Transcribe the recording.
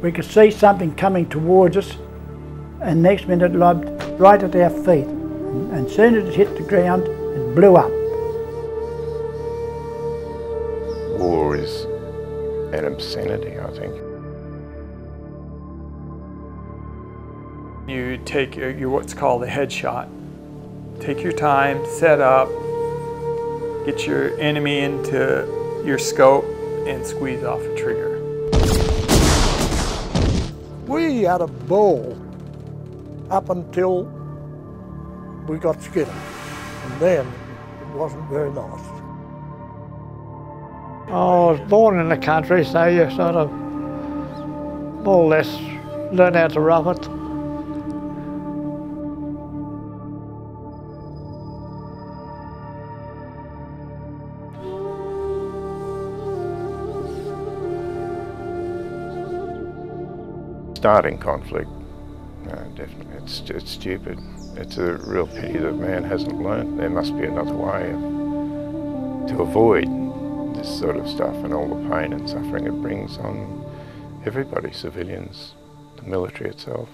We could see something coming towards us, and next minute it lobbed right at our feet. And as soon as it hit the ground, it blew up. War is an obscenity, I think. You take your, your what's called a headshot. Take your time, set up, get your enemy into your scope, and squeeze off a trigger. We had a ball up until we got Skinner, and then it wasn't very nice. I was born in the country, so you sort of more or less learn how to rough it. Starting conflict, no, definitely, it's, it's stupid. It's a real pity that man hasn't learned. There must be another way of, to avoid this sort of stuff and all the pain and suffering it brings on everybody, civilians, the military itself.